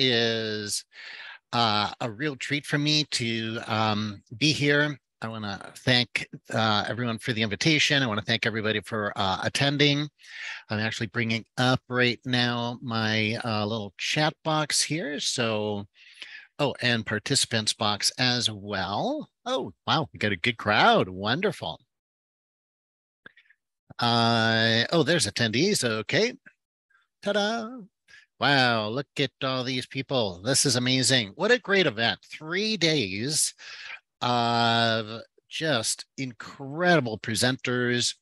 is uh, a real treat for me to um, be here. I want to thank uh, everyone for the invitation. I want to thank everybody for uh, attending. I'm actually bringing up right now my uh, little chat box here. So, oh, and participants box as well. Oh, wow, we got a good crowd. Wonderful. Uh, oh, there's attendees. Okay. Ta-da. Wow, look at all these people. This is amazing. What a great event. Three days of just incredible presenters,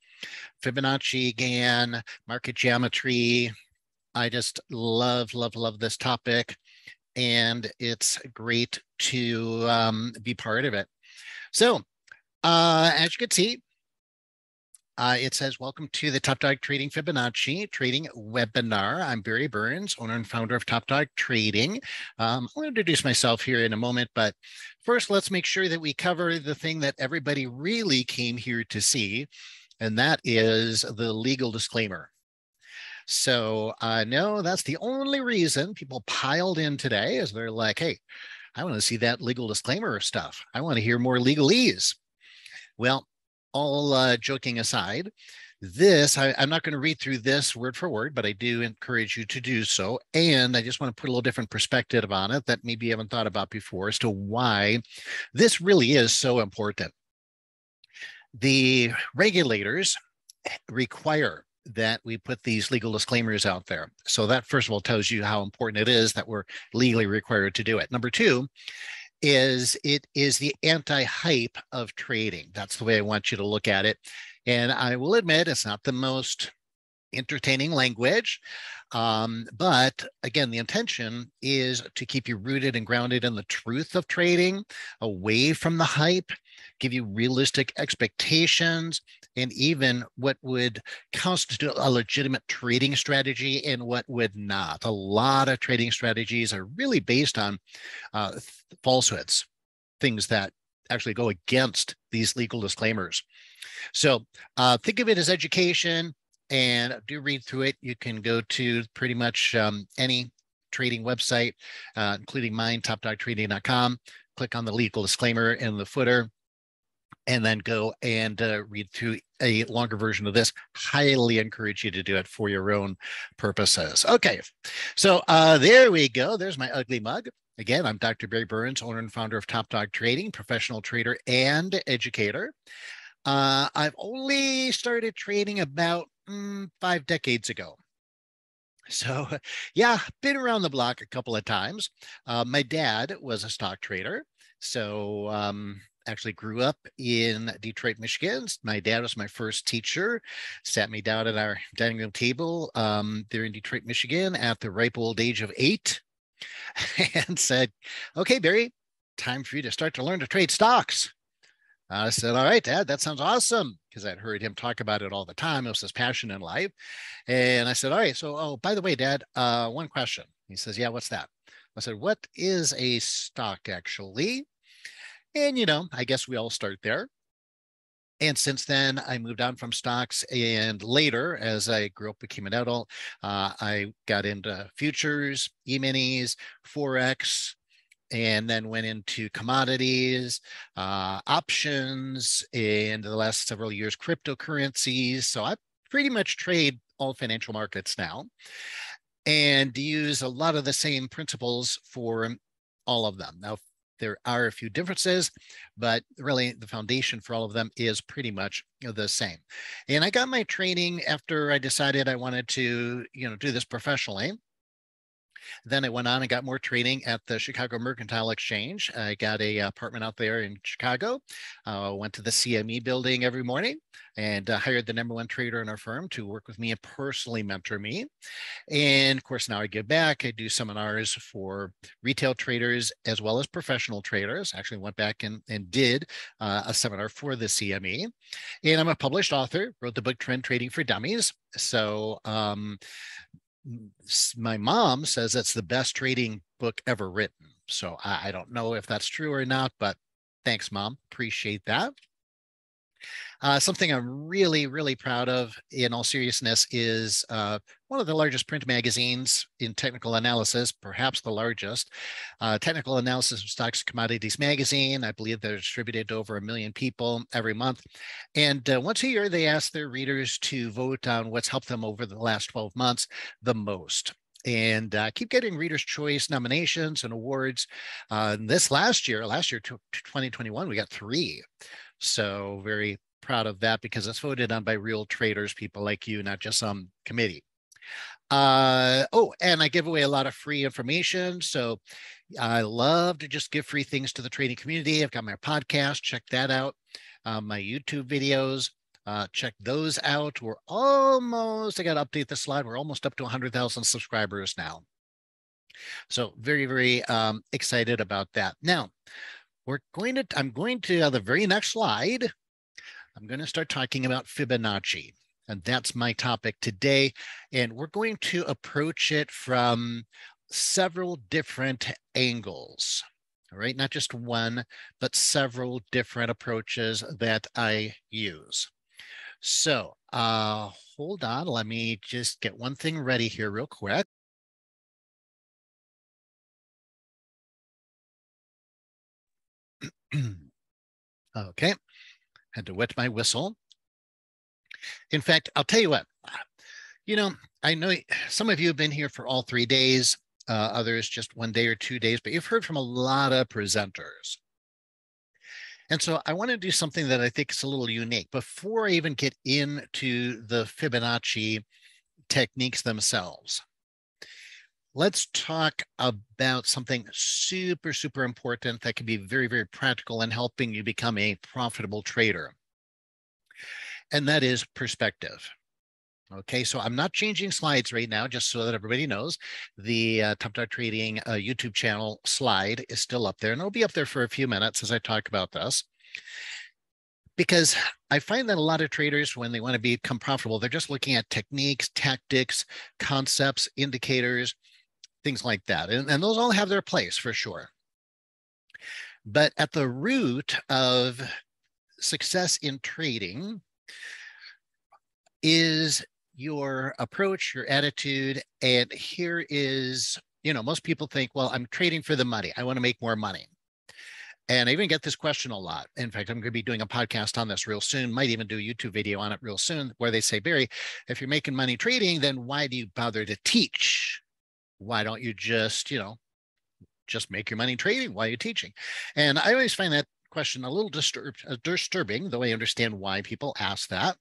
Fibonacci, Gann, market geometry. I just love, love, love this topic. And it's great to um, be part of it. So, uh, as you can see, uh, it says, Welcome to the Top Dog Trading Fibonacci Trading Webinar. I'm Barry Burns, owner and founder of Top Dog Trading. Um, I'll introduce myself here in a moment, but first, let's make sure that we cover the thing that everybody really came here to see, and that is the legal disclaimer. So, uh, no, that's the only reason people piled in today is they're like, hey, I want to see that legal disclaimer stuff. I want to hear more legalese. Well, all uh, joking aside, this, I, am not going to read through this word for word, but I do encourage you to do so. And I just want to put a little different perspective on it that maybe you haven't thought about before as to why this really is so important. The regulators require that we put these legal disclaimers out there. So that first of all tells you how important it is that we're legally required to do it. Number two, is it is the anti-hype of trading. That's the way I want you to look at it. And I will admit it's not the most entertaining language. Um, but again, the intention is to keep you rooted and grounded in the truth of trading, away from the hype, give you realistic expectations, and even what would constitute a legitimate trading strategy and what would not. A lot of trading strategies are really based on uh, falsehoods, things that actually go against these legal disclaimers. So uh, think of it as education and do read through it. You can go to pretty much um, any trading website, uh, including mine, topdogtrading.com. Click on the legal disclaimer in the footer and then go and uh, read through a longer version of this. Highly encourage you to do it for your own purposes. Okay, so uh, there we go. There's my ugly mug. Again, I'm Dr. Barry Burns, owner and founder of Top Dog Trading, professional trader and educator. Uh, I've only started trading about mm, five decades ago. So, yeah, been around the block a couple of times. Uh, my dad was a stock trader. So, um, actually grew up in Detroit, Michigan. My dad was my first teacher, sat me down at our dining room table um, there in Detroit, Michigan at the ripe old age of eight and said, Okay, Barry, time for you to start to learn to trade stocks. I said, All right, Dad, that sounds awesome. Because I'd heard him talk about it all the time. It was his passion in life. And I said, All right, so, oh, by the way, Dad, uh, one question. He says, Yeah, what's that? I said, What is a stock actually? And, you know, I guess we all start there. And since then, I moved on from stocks. And later, as I grew up, became an adult, uh, I got into futures, e minis, Forex, and then went into commodities, uh, options, and the last several years, cryptocurrencies. So I pretty much trade all financial markets now and use a lot of the same principles for all of them. Now, there are a few differences, but really the foundation for all of them is pretty much the same. And I got my training after I decided I wanted to, you know, do this professionally. Then I went on and got more training at the Chicago Mercantile Exchange. I got a apartment out there in Chicago. Uh, went to the CME building every morning and uh, hired the number one trader in our firm to work with me and personally mentor me. And of course, now I give back. I do seminars for retail traders as well as professional traders. Actually, went back and, and did uh, a seminar for the CME. And I'm a published author, wrote the book Trend Trading for Dummies. So, um, my mom says it's the best trading book ever written. So I, I don't know if that's true or not, but thanks, mom. Appreciate that. Uh, something I'm really, really proud of, in all seriousness, is uh, one of the largest print magazines in technical analysis, perhaps the largest. Uh, technical Analysis of Stocks and Commodities magazine. I believe they're distributed to over a million people every month. And uh, once a year, they ask their readers to vote on what's helped them over the last 12 months the most and uh, keep getting Reader's Choice nominations and awards. Uh, this last year, last year, 2021, we got three. So very proud of that because it's voted on by real traders, people like you, not just some committee. Uh, oh, and I give away a lot of free information. So I love to just give free things to the trading community. I've got my podcast, check that out. Um, my YouTube videos, uh, check those out. We're almost, I got to update the slide. We're almost up to 100,000 subscribers now. So very, very um, excited about that. Now, we're going to, I'm going to, uh, the very next slide, I'm going to start talking about Fibonacci. And that's my topic today. And we're going to approach it from several different angles. All right, not just one, but several different approaches that I use. So uh, hold on, let me just get one thing ready here real quick. okay, had to wet my whistle. In fact, I'll tell you what, you know, I know some of you have been here for all three days, uh, others just one day or two days, but you've heard from a lot of presenters. And so I want to do something that I think is a little unique. Before I even get into the Fibonacci techniques themselves, let's talk about something super, super important that can be very, very practical in helping you become a profitable trader. And that is perspective. Okay, so I'm not changing slides right now, just so that everybody knows. The uh, Top Dog Trading uh, YouTube channel slide is still up there, and it'll be up there for a few minutes as I talk about this. Because I find that a lot of traders, when they want to become profitable, they're just looking at techniques, tactics, concepts, indicators, things like that. And, and those all have their place for sure. But at the root of success in trading is your approach, your attitude. And here is, you know, most people think, well, I'm trading for the money. I want to make more money. And I even get this question a lot. In fact, I'm going to be doing a podcast on this real soon, might even do a YouTube video on it real soon, where they say, Barry, if you're making money trading, then why do you bother to teach? Why don't you just, you know, just make your money trading while you're teaching? And I always find that question a little disturb, uh, disturbing, though I understand why people ask that.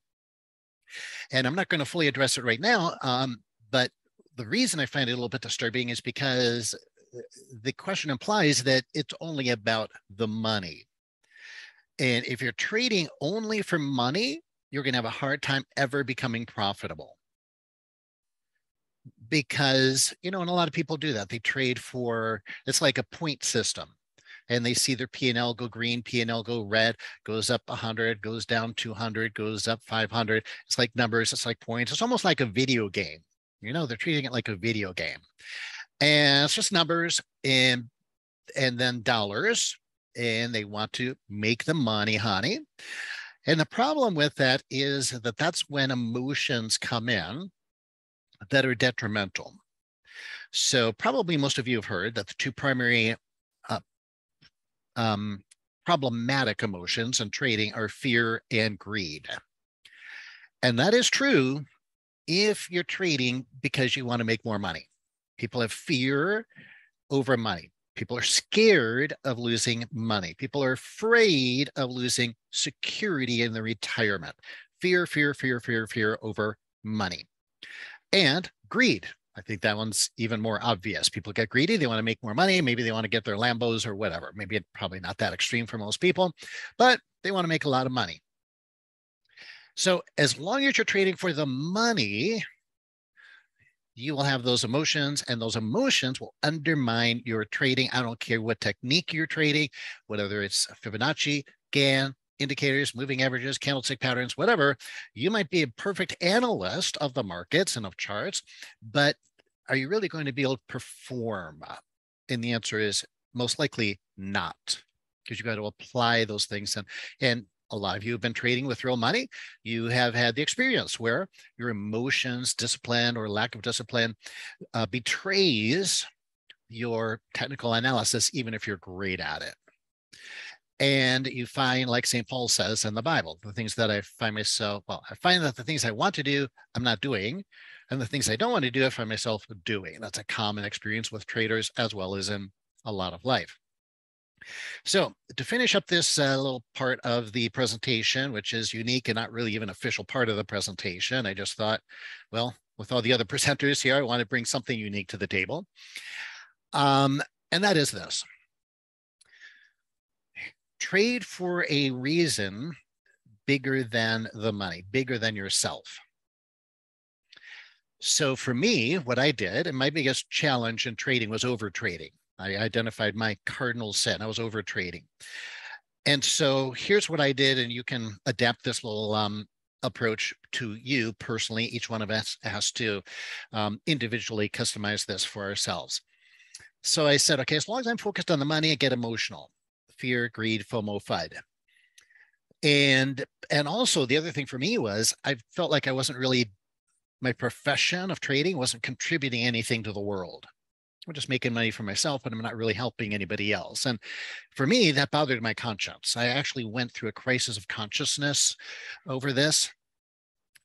And I'm not going to fully address it right now. Um, but the reason I find it a little bit disturbing is because uh, the question implies that it's only about the money. And if you're trading only for money, you're going to have a hard time ever becoming profitable because you know and a lot of people do that. They trade for it's like a point system and they see their p&l go green p&l go red goes up 100 goes down 200 goes up 500 it's like numbers it's like points. It's almost like a video game you know they're treating it like a video game. And it's just numbers and and then dollars and they want to make the money honey. And the problem with that is that that's when emotions come in that are detrimental. So probably most of you have heard that the two primary uh, um, problematic emotions in trading are fear and greed. And that is true if you're trading because you want to make more money. People have fear over money. People are scared of losing money. People are afraid of losing security in their retirement. Fear, fear, fear, fear, fear over money and greed. I think that one's even more obvious. People get greedy, they want to make more money. Maybe they want to get their Lambos or whatever. Maybe it's probably not that extreme for most people, but they want to make a lot of money. So as long as you're trading for the money, you will have those emotions and those emotions will undermine your trading. I don't care what technique you're trading, whether it's Fibonacci, Gann, indicators, moving averages, candlestick patterns, whatever, you might be a perfect analyst of the markets and of charts, but are you really going to be able to perform? And the answer is most likely not, because you've got to apply those things. And, and a lot of you have been trading with real money. You have had the experience where your emotions, discipline, or lack of discipline uh, betrays your technical analysis, even if you're great at it. And you find, like St. Paul says in the Bible, the things that I find myself, well, I find that the things I want to do, I'm not doing. And the things I don't want to do, I find myself doing. That's a common experience with traders as well as in a lot of life. So to finish up this uh, little part of the presentation, which is unique and not really even official part of the presentation, I just thought, well, with all the other presenters here, I want to bring something unique to the table. Um, and that is this. Trade for a reason bigger than the money, bigger than yourself. So for me, what I did, and my biggest challenge in trading was over trading. I identified my cardinal sin. I was over trading. And so here's what I did, and you can adapt this little um, approach to you personally. Each one of us has to um, individually customize this for ourselves. So I said, okay, as long as I'm focused on the money, I get emotional, fear, greed, FOMO, FUD. And and also the other thing for me was I felt like I wasn't really my profession of trading wasn't contributing anything to the world. I'm just making money for myself, but I'm not really helping anybody else. And for me, that bothered my conscience. I actually went through a crisis of consciousness over this.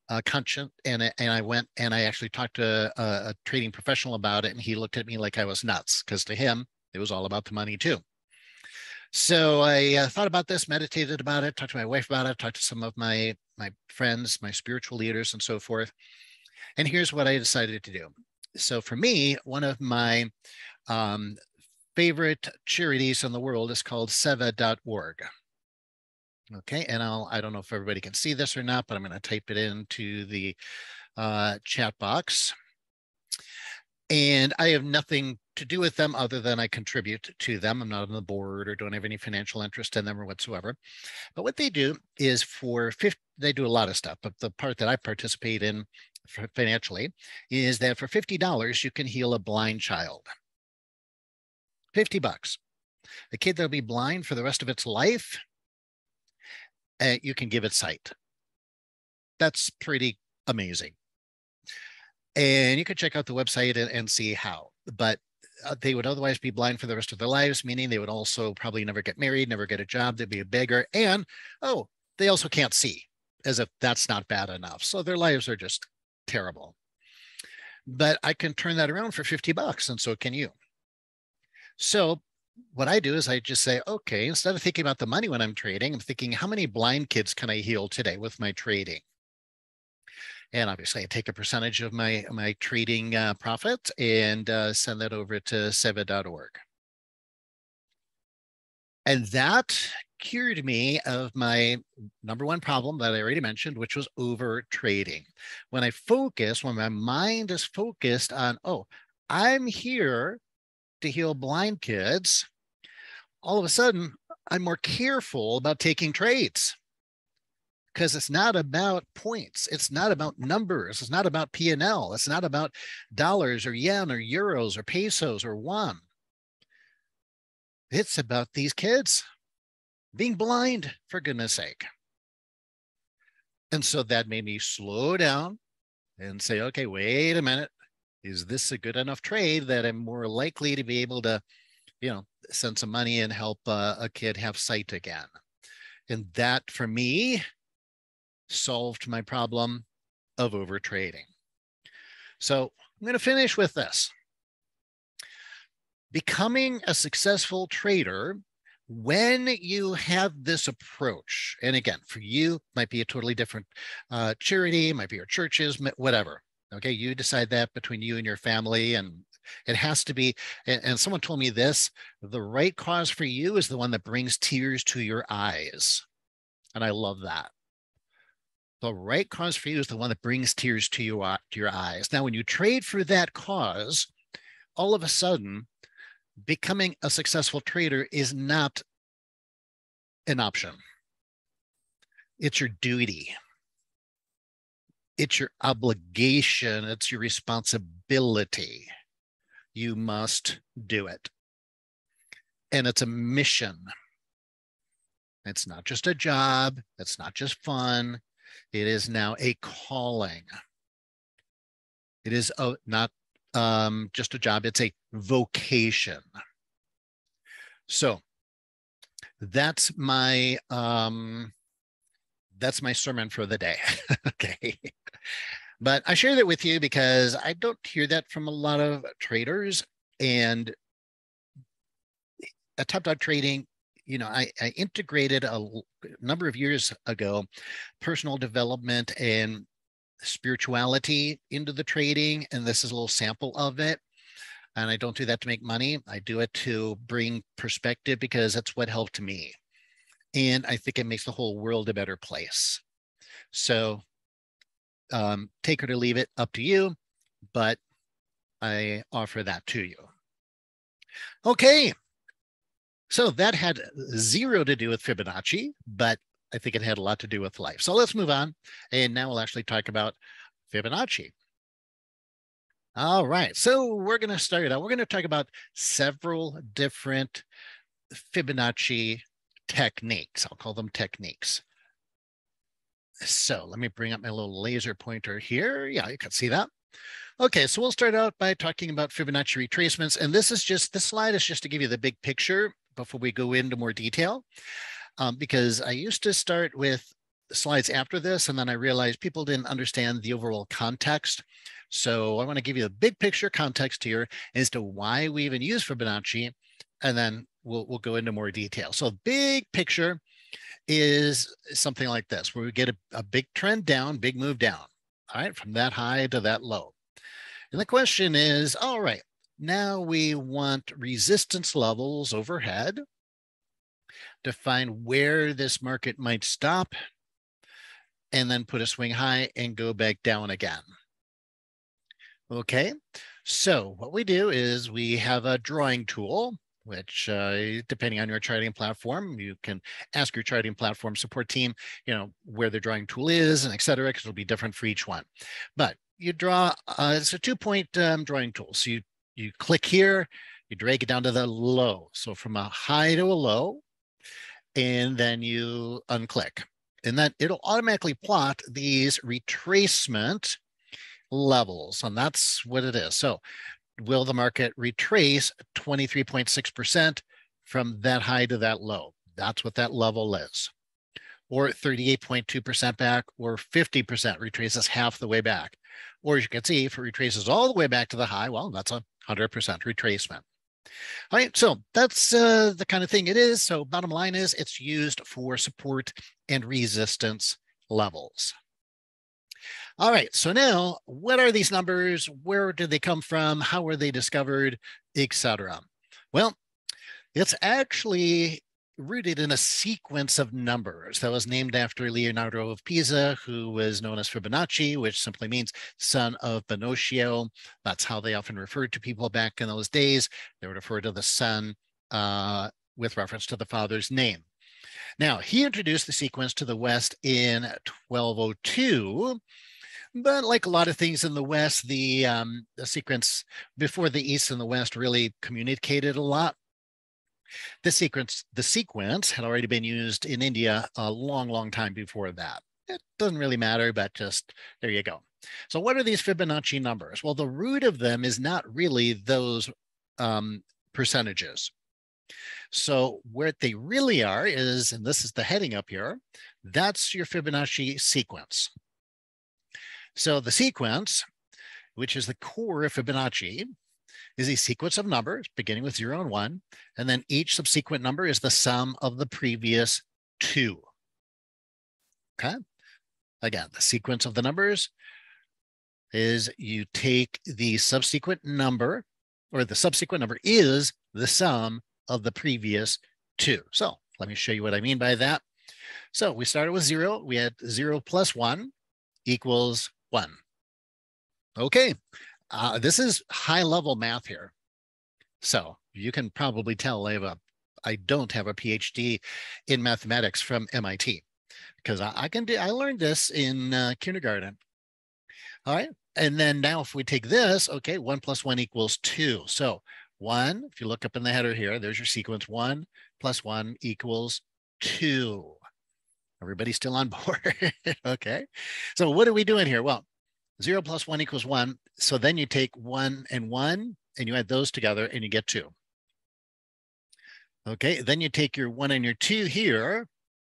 Uh, conscience and and I went and I actually talked to a, a trading professional about it, and he looked at me like I was nuts because to him it was all about the money too. So I uh, thought about this, meditated about it, talked to my wife about it, talked to some of my my friends, my spiritual leaders, and so forth. And here's what I decided to do. So for me, one of my um, favorite charities in the world is called seva.org. Okay, and I'll, I don't know if everybody can see this or not, but I'm going to type it into the uh, chat box. And I have nothing to do with them other than I contribute to them. I'm not on the board or don't have any financial interest in them or whatsoever. But what they do is for 50, they do a lot of stuff, but the part that I participate in financially is that for $50, you can heal a blind child. 50 bucks. A kid that'll be blind for the rest of its life, uh, you can give it sight. That's pretty amazing. And you can check out the website and, and see how. But uh, they would otherwise be blind for the rest of their lives, meaning they would also probably never get married, never get a job, they'd be a beggar. And oh, they also can't see, as if that's not bad enough. So their lives are just terrible. But I can turn that around for 50 bucks, and so can you. So what I do is I just say, okay, instead of thinking about the money when I'm trading, I'm thinking, how many blind kids can I heal today with my trading? And obviously, I take a percentage of my my trading uh, profit and uh, send that over to seva.org. And that cured me of my number one problem that I already mentioned, which was over trading. When I focus, when my mind is focused on, oh, I'm here to heal blind kids, all of a sudden I'm more careful about taking trades because it's not about points it's not about numbers it's not about p&l it's not about dollars or yen or euros or pesos or won it's about these kids being blind, for goodness sake. And so that made me slow down and say, okay, wait a minute. Is this a good enough trade that I'm more likely to be able to, you know, send some money and help uh, a kid have sight again? And that for me solved my problem of overtrading. So I'm going to finish with this. Becoming a successful trader when you have this approach, and again, for you, might be a totally different uh, charity, might be your churches, whatever. Okay, you decide that between you and your family, and it has to be. And, and someone told me this: the right cause for you is the one that brings tears to your eyes, and I love that. The right cause for you is the one that brings tears to you uh, to your eyes. Now, when you trade for that cause, all of a sudden becoming a successful trader is not an option. It's your duty. It's your obligation. It's your responsibility. You must do it. And it's a mission. It's not just a job. It's not just fun. It is now a calling. It is a, not um, just a job. It's a vocation. So that's my um, that's my sermon for the day. okay. But I share that with you because I don't hear that from a lot of traders. And at Top Dog Trading, you know, I, I integrated a number of years ago personal development and spirituality into the trading. And this is a little sample of it. And I don't do that to make money. I do it to bring perspective because that's what helped me. And I think it makes the whole world a better place. So um, take it or leave it up to you, but I offer that to you. Okay. So that had zero to do with Fibonacci, but I think it had a lot to do with life. So let's move on. And now we'll actually talk about Fibonacci. All right. So we're going to start out. We're going to talk about several different Fibonacci techniques. I'll call them techniques. So let me bring up my little laser pointer here. Yeah, you can see that. Okay, so we'll start out by talking about Fibonacci retracements. And this is just, this slide is just to give you the big picture before we go into more detail. Um, because I used to start with slides after this, and then I realized people didn't understand the overall context. So I want to give you a big picture context here as to why we even use Fibonacci, and then we'll, we'll go into more detail. So big picture is something like this, where we get a, a big trend down, big move down, all right, from that high to that low. And the question is, all right, now we want resistance levels overhead to find where this market might stop and then put a swing high and go back down again. Okay, so what we do is we have a drawing tool which uh, depending on your charting platform, you can ask your charting platform support team, you know, where the drawing tool is and et cetera, because it'll be different for each one. But you draw, uh, it's a two point um, drawing tool. So you, you click here, you drag it down to the low. So from a high to a low, and then you unclick. And then it'll automatically plot these retracement levels. And that's what it is. So will the market retrace 23.6% from that high to that low? That's what that level is. Or 38.2% back, or 50% retraces half the way back. Or as you can see, if it retraces all the way back to the high, well, that's a 100% retracement. All right, so that's uh, the kind of thing it is. So bottom line is it's used for support and resistance levels. All right, so now what are these numbers? Where did they come from? How were they discovered, etc.? Well, it's actually rooted in a sequence of numbers that was named after Leonardo of Pisa, who was known as Fibonacci, which simply means son of Bonacci. That's how they often referred to people back in those days. They would refer to the son uh, with reference to the father's name. Now, he introduced the sequence to the West in 1202 but like a lot of things in the West, the, um, the sequence before the East and the West really communicated a lot. The sequence, the sequence had already been used in India a long, long time before that. It doesn't really matter, but just there you go. So what are these Fibonacci numbers? Well, the root of them is not really those um, percentages. So where they really are is, and this is the heading up here, that's your Fibonacci sequence. So the sequence, which is the core of Fibonacci, is a sequence of numbers beginning with zero and one, and then each subsequent number is the sum of the previous two. Okay. Again, the sequence of the numbers is you take the subsequent number, or the subsequent number is the sum of the previous two. So let me show you what I mean by that. So we started with zero. We had zero plus one equals one. Okay, uh, this is high level math here. So you can probably tell Leva, I don't have a PhD in mathematics from MIT because I, I can do, I learned this in uh, kindergarten. All right. And then now if we take this, okay, one plus one equals two. So one, if you look up in the header here, there's your sequence one plus one equals two. Everybody still on board? okay. So what are we doing here? Well, zero plus one equals one. So then you take one and one and you add those together and you get two. Okay, then you take your one and your two here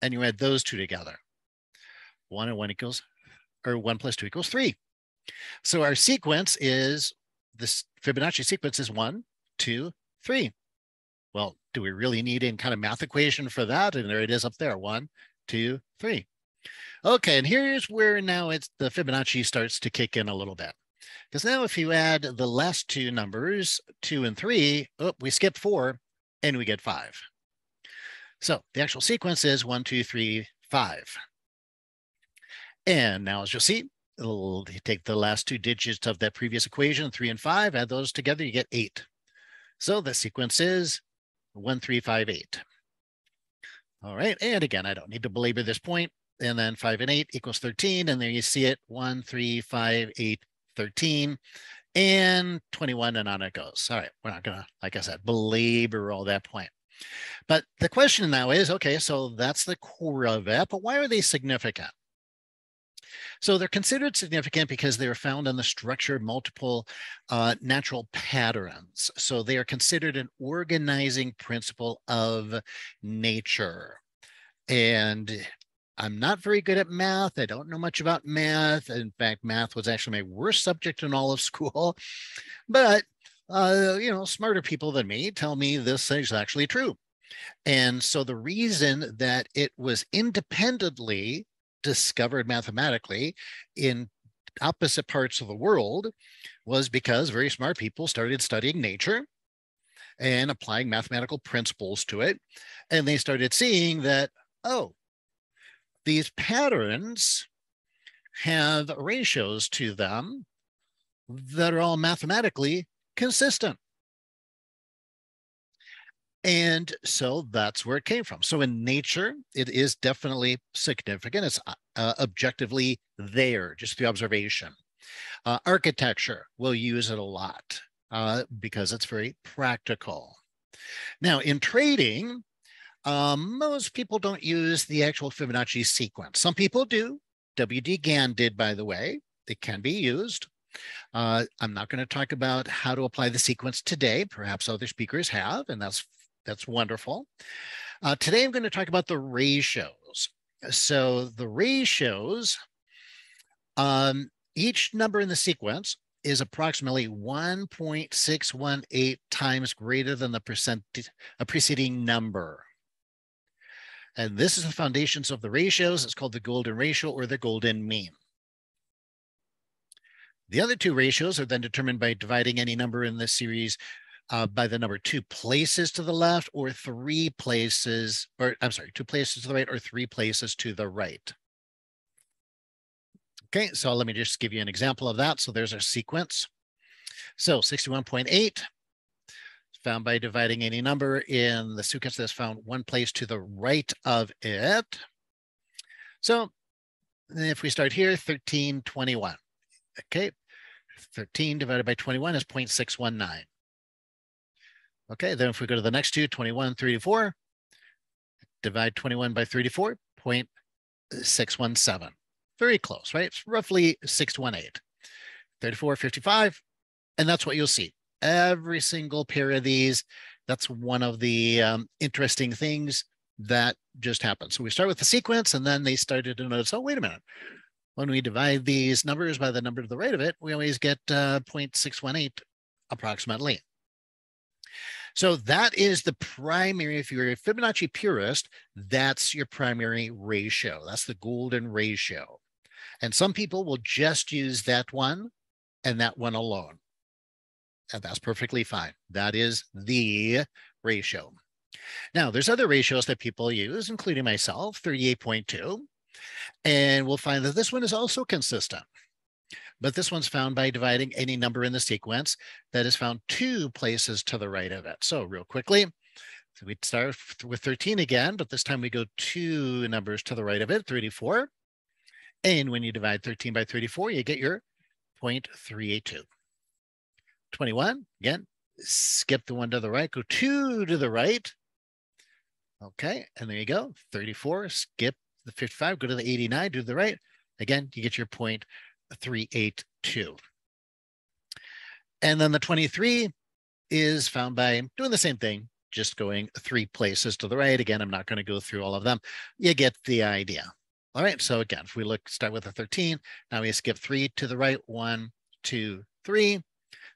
and you add those two together. One and one equals, or one plus two equals three. So our sequence is, this Fibonacci sequence is one, two, three. Well, do we really need any kind of math equation for that? And there it is up there, one, two, three. Okay, and here's where now it's the Fibonacci starts to kick in a little bit. Because now if you add the last two numbers, two and three, oh, we skip four and we get five. So the actual sequence is one, two, three, five. And now as you'll see, it'll take the last two digits of that previous equation, three and five, add those together, you get eight. So the sequence is one, three, five, eight. All right, and again, I don't need to belabor this point. And then five and eight equals 13. And there you see it, one, three, five, eight, 13 and 21 and on it goes. All right, we're not gonna, like I said, belabor all that point. But the question now is, okay, so that's the core of it, but why are they significant? So they're considered significant because they are found in the structure of multiple uh, natural patterns. So they are considered an organizing principle of nature. And I'm not very good at math. I don't know much about math. In fact, math was actually my worst subject in all of school. But, uh, you know, smarter people than me tell me this is actually true. And so the reason that it was independently discovered mathematically in opposite parts of the world was because very smart people started studying nature and applying mathematical principles to it. And they started seeing that, oh, these patterns have ratios to them that are all mathematically consistent. And so that's where it came from. So in nature, it is definitely significant. It's uh, objectively there, just through observation. Uh, architecture, we'll use it a lot uh, because it's very practical. Now, in trading, um, most people don't use the actual Fibonacci sequence. Some people do. W.D. Gann did, by the way. It can be used. Uh, I'm not going to talk about how to apply the sequence today. Perhaps other speakers have, and that's that's wonderful. Uh, today, I'm going to talk about the ratios. So the ratios, um, each number in the sequence is approximately 1.618 times greater than the percent a preceding number. And this is the foundations of the ratios. It's called the golden ratio or the golden mean. The other two ratios are then determined by dividing any number in this series uh, by the number two places to the left or three places, or I'm sorry, two places to the right or three places to the right. Okay, so let me just give you an example of that. So there's our sequence. So 61.8 found by dividing any number in the sequence that's found one place to the right of it. So if we start here, 1321. Okay, 13 divided by 21 is 0.619. Okay, then if we go to the next two, 21, 34, divide 21 by 34, 0.617. Very close, right? It's roughly 618. 34, 55, and that's what you'll see every single pair of these. That's one of the um, interesting things that just happened. So we start with the sequence and then they started to notice, oh, wait a minute. When we divide these numbers by the number to the right of it, we always get uh, 0.618 approximately. So that is the primary, if you're a Fibonacci purist, that's your primary ratio. That's the golden ratio. And some people will just use that one and that one alone and that's perfectly fine. That is the ratio. Now, there's other ratios that people use, including myself, 38.2, and we'll find that this one is also consistent. But this one's found by dividing any number in the sequence that is found two places to the right of it. So real quickly, so we start with 13 again, but this time we go two numbers to the right of it, 34. And when you divide 13 by 34, you get your 0.382. 21, again, skip the one to the right, go two to the right. Okay, and there you go, 34, skip the 55, go to the 89, do the right. Again, you get your point 382. And then the 23 is found by doing the same thing, just going three places to the right. Again, I'm not going to go through all of them. You get the idea. All right, so again, if we look, start with a 13, now we skip three to the right, one, two, three.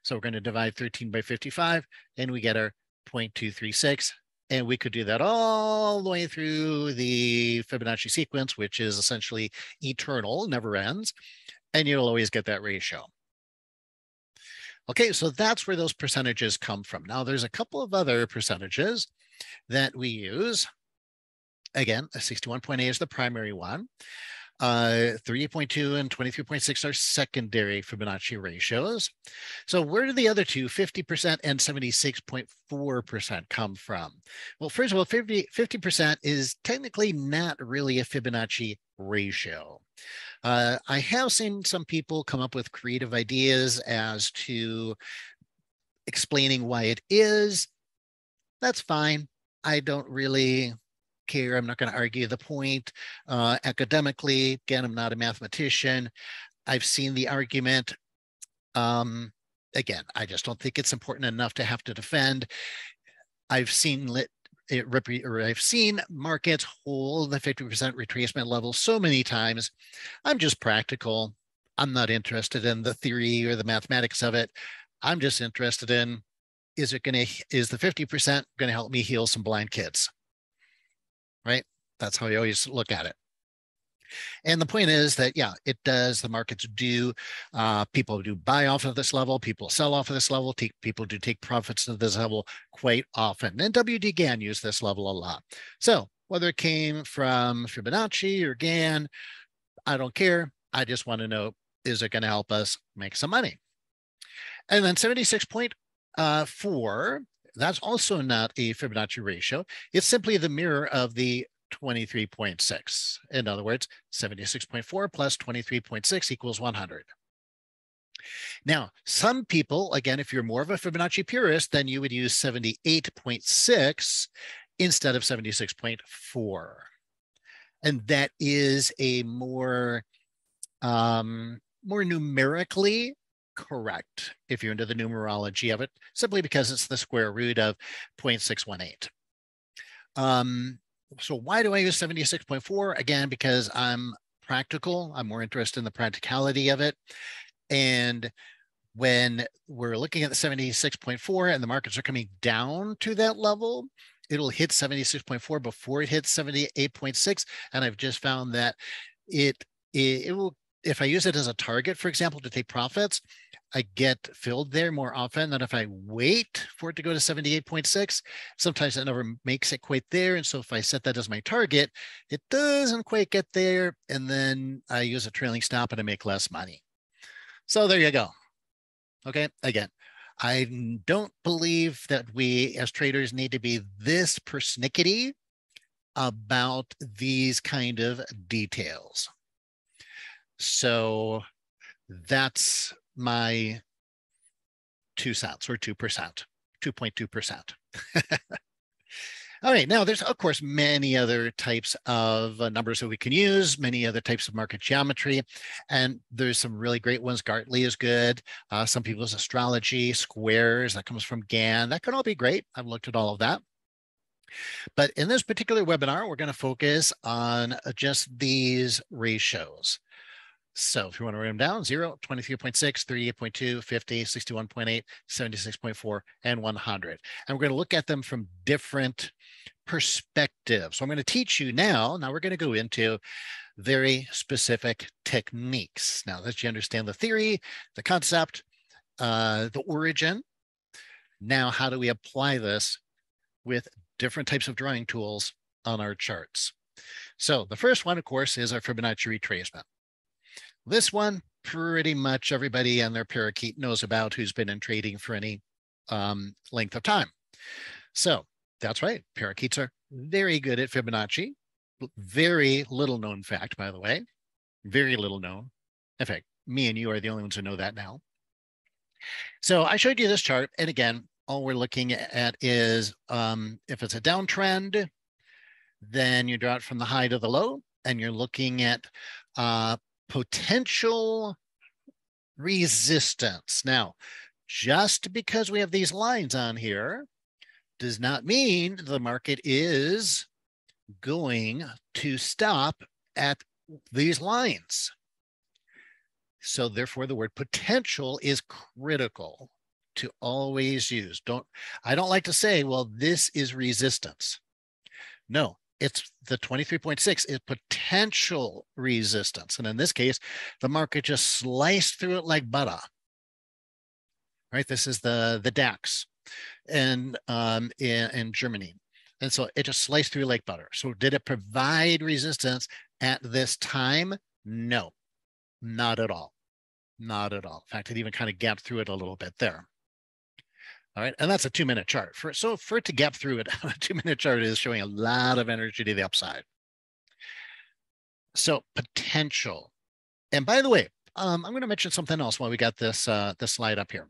So we're going to divide 13 by 55, and we get our 0.236. And we could do that all the way through the Fibonacci sequence, which is essentially eternal, never ends. And you'll always get that ratio. Okay, so that's where those percentages come from. Now, there's a couple of other percentages that we use. Again, 61.8 is the primary one. Uh, 38.2 and 23.6 are secondary Fibonacci ratios. So where do the other two, 50% and 76.4% come from? Well, first of all, 50, 50% is technically not really a Fibonacci ratio. Uh, I have seen some people come up with creative ideas as to explaining why it is. That's fine. I don't really care. I'm not going to argue the point. Uh, academically, again, I'm not a mathematician. I've seen the argument. Um, again, I just don't think it's important enough to have to defend. I've seen lit, it, or I've seen markets hold the 50% retracement level so many times. I'm just practical. I'm not interested in the theory or the mathematics of it. I'm just interested in is it going to is the 50% going to help me heal some blind kids? Right? That's how I always look at it. And the point is that, yeah, it does. The markets do. Uh, people do buy off of this level. People sell off of this level. Take, people do take profits at this level quite often. And WD Gann used this level a lot. So whether it came from Fibonacci or Gann, I don't care. I just want to know, is it going to help us make some money? And then 76.4 uh, that's also not a Fibonacci ratio. It's simply the mirror of the 23.6. In other words, 76.4 plus 23.6 equals 100. Now, some people, again, if you're more of a Fibonacci purist, then you would use 78.6 instead of 76.4. And that is a more, um, more numerically correct if you're into the numerology of it, simply because it's the square root of 0.618. Um, so why do I use 76.4? Again, because I'm practical. I'm more interested in the practicality of it. And when we're looking at the 76.4 and the markets are coming down to that level, it'll hit 76.4 before it hits 78.6. And I've just found that it, it, it will, if I use it as a target, for example, to take profits, I get filled there more often than if I wait for it to go to 78.6. Sometimes it never makes it quite there. And so if I set that as my target, it doesn't quite get there. And then I use a trailing stop and I make less money. So there you go. Okay. Again, I don't believe that we as traders need to be this persnickety about these kind of details. So that's my two cents or 2%, 2.2%. All right, now there's of course many other types of uh, numbers that we can use, many other types of market geometry, and there's some really great ones. Gartley is good. Uh, some people's astrology, squares that comes from Gann. That can all be great. I've looked at all of that. But in this particular webinar, we're going to focus on just these ratios. So if you want to write them down, 0, 23.6, 38.2, 50, 61.8, 76.4, and 100. And we're going to look at them from different perspectives. So I'm going to teach you now. Now we're going to go into very specific techniques. Now that you understand the theory, the concept, uh, the origin, now how do we apply this with different types of drawing tools on our charts? So the first one, of course, is our Fibonacci retracement. This one, pretty much everybody and their parakeet knows about who's been in trading for any um, length of time. So that's right. Parakeets are very good at Fibonacci. Very little known fact, by the way. Very little known. In fact, me and you are the only ones who know that now. So I showed you this chart. And again, all we're looking at is um, if it's a downtrend, Then you draw it from the high to the low, and you're looking at uh, potential resistance. Now, just because we have these lines on here does not mean the market is going to stop at these lines. So therefore the word potential is critical to always use. Don't I don't like to say, well, this is resistance. No, it's the 23.6 is potential resistance. And in this case, the market just sliced through it like butter. Right? This is the the DAX and um in, in Germany. And so it just sliced through like butter. So did it provide resistance at this time? No, not at all. Not at all. In fact, it even kind of gapped through it a little bit there. All right, and that's a two minute chart. For so for it to gap through it, a two minute chart is showing a lot of energy to the upside. So potential. And by the way, um, I'm going to mention something else while we got this uh, this slide up here.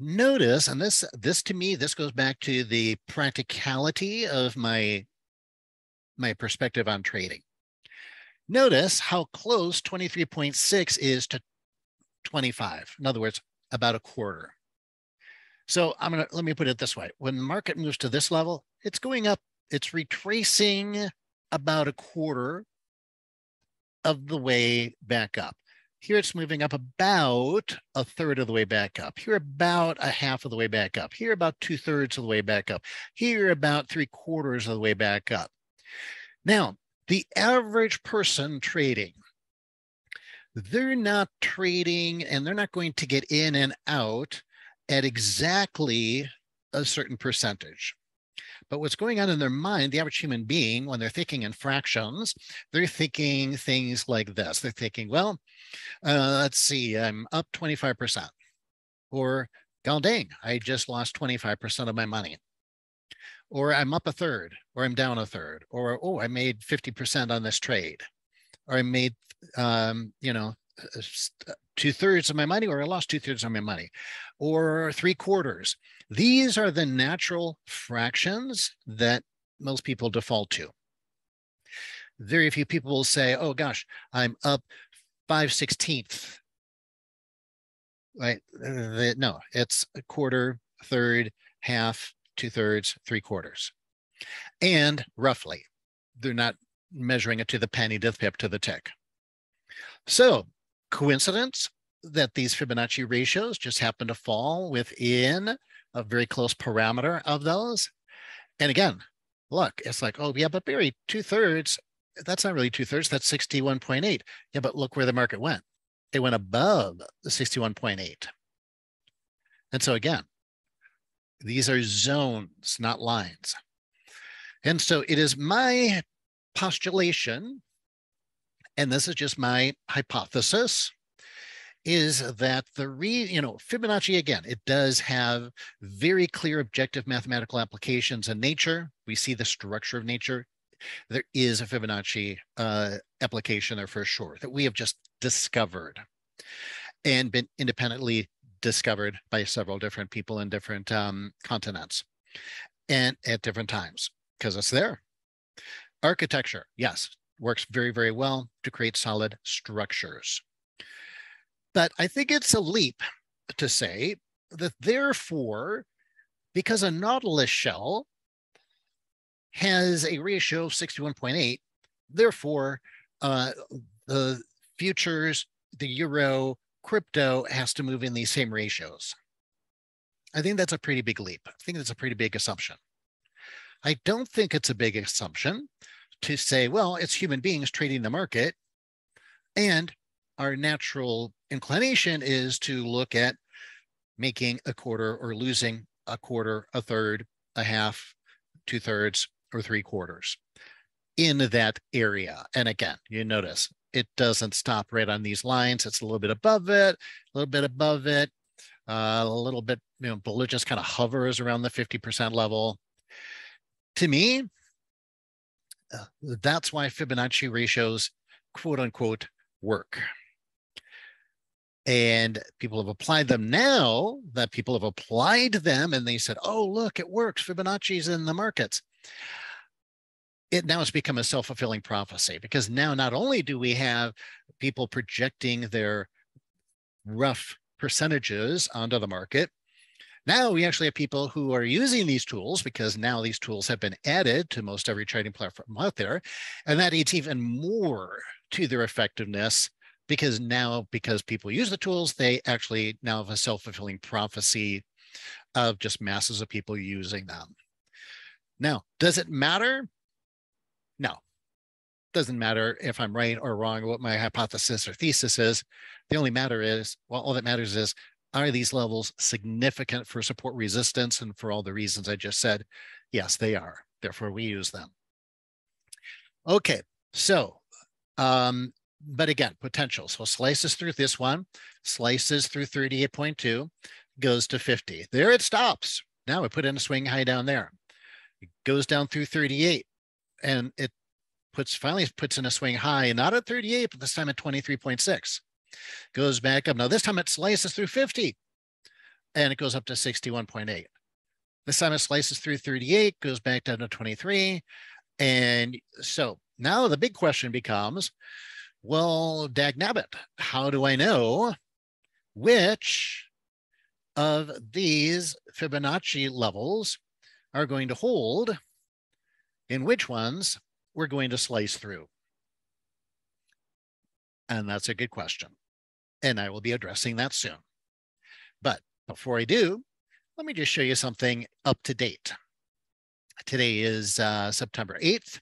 Notice, and this this to me, this goes back to the practicality of my my perspective on trading. Notice how close 23.6 is to 25. In other words, about a quarter. So I'm going to let me put it this way. When the market moves to this level, it's going up, it's retracing about a quarter of the way back up. Here it's moving up about a third of the way back up. Here about a half of the way back up. Here about two thirds of the way back up. Here about three quarters of the way back up. Now, the average person trading, they're not trading and they're not going to get in and out at exactly a certain percentage. But what's going on in their mind, the average human being, when they're thinking in fractions, they're thinking things like this. They're thinking, well, uh, let's see, I'm up 25%. Or, god dang, I just lost 25% of my money or I'm up a third, or I'm down a third, or oh, I made 50% on this trade, or I made, um, you know, uh, two thirds of my money, or I lost two thirds of my money, or three quarters. These are the natural fractions that most people default to. Very few people will say, oh gosh, I'm up 5 16th. Right? No, it's a quarter, third, half, two thirds, three quarters. And roughly, they're not measuring it to the penny, to the pip, to the tick. So, coincidence that these Fibonacci ratios just happen to fall within a very close parameter of those. And again, look, it's like, oh, yeah, but Barry, two thirds, that's not really two thirds, that's 61.8. Yeah, but look where the market went. It went above the 61.8. And so again, these are zones, not lines. And so it is my postulation, and this is just my hypothesis, is that the re, you know, Fibonacci again, it does have very clear objective mathematical applications in nature. We see the structure of nature. There is a Fibonacci uh, application there for sure that we have just discovered and been independently discovered by several different people in different um, continents and at different times because it's there. Architecture, yes, works very, very well to create solid structures. But I think it's a leap to say that therefore, because a Nautilus shell has a ratio of 61.8, therefore, uh, the futures, the euro, crypto has to move in these same ratios. I think that's a pretty big leap. I think that's a pretty big assumption. I don't think it's a big assumption to say, well, it's human beings trading the market. And our natural inclination is to look at making a quarter or losing a quarter, a third, a half, two thirds, or three quarters in that area. And again, you notice it doesn't stop right on these lines. It's a little bit above it, a little bit above it, uh, a little bit, you know, below just kind of hovers around the 50% level. To me, Uh, that's why Fibonacci ratios, quote unquote, work. And people have applied them now that people have applied them and they said, oh, look, it works. Fibonacci's in the markets. it now has become a self-fulfilling prophecy because now not only do we have people projecting their rough percentages onto the market, now we actually have people who are using these tools because now these tools have been added to most every trading platform out there. And that adds even more to their effectiveness because now, because people use the tools, they actually now have a self-fulfilling prophecy of just masses of people using them. Now, does it matter? No. Doesn't matter if I'm right or wrong, what my hypothesis or thesis is. The only matter is, well, all that matters is, are these levels significant for support resistance? And for all the reasons I just said, yes, they are. Therefore, we use them. Okay, so, um, but again, potential. So slices through this one, slices through 38.2, goes to 50. There it stops. Now we put in a swing high down there. It goes down through 38 and it puts finally puts in a swing high, not at 38, but this time at 23.6. Goes back up. Now this time it slices through 50 and it goes up to 61.8. This time it slices through 38, goes back down to 23. And so now the big question becomes, well, dag nabbit, how do I know which of these Fibonacci levels are going to hold and which ones we're going to slice through? And that's a good question. And I will be addressing that soon. But before I do, let me just show you something up to date. Today is uh, September 8th.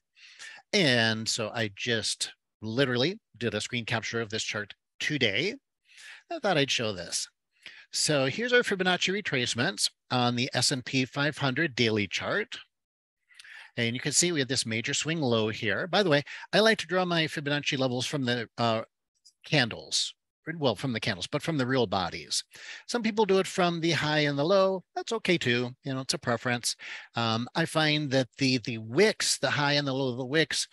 And so I just literally did a screen capture of this chart today. I thought I'd show this. So here's our Fibonacci retracements on the S&P 500 daily chart. And you can see we have this major swing low here. By the way, I like to draw my Fibonacci levels from the uh, candles, well, from the candles, but from the real bodies. Some people do it from the high and the low. That's okay too. You know, it's a preference. Um, I find that the the wicks, the high and the low of the wicks,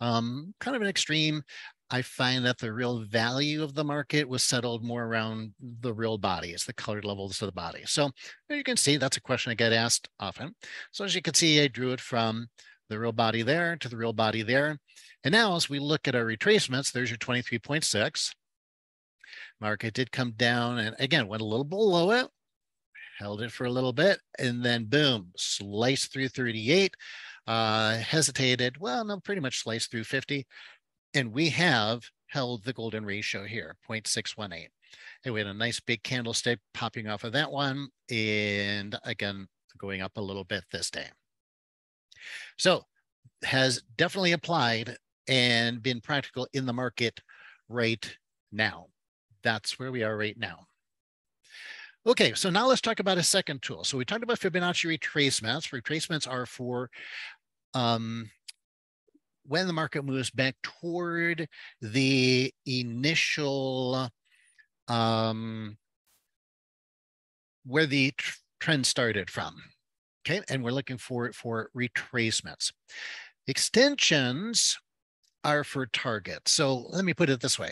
um, kind of an extreme. I find that the real value of the market was settled more around the real bodies, the colored levels of the body. So you can see that's a question I get asked often. So as you can see, I drew it from the real body there to the real body there. And now as we look at our retracements, there's your 23.6. Market did come down and again, went a little below it, held it for a little bit, and then boom, sliced through 38, uh, hesitated, well, no, pretty much sliced through 50 and we have held the golden ratio here, 0.618. And we had a nice big candlestick popping off of that one. And again, going up a little bit this day. So has definitely applied and been practical in the market right now. That's where we are right now. Okay, so now let's talk about a second tool. So we talked about Fibonacci retracements. Retracements are for um, when the market moves back toward the initial um, where the tr trend started from. Okay, and we're looking for for retracements. Extensions are for targets. So let me put it this way.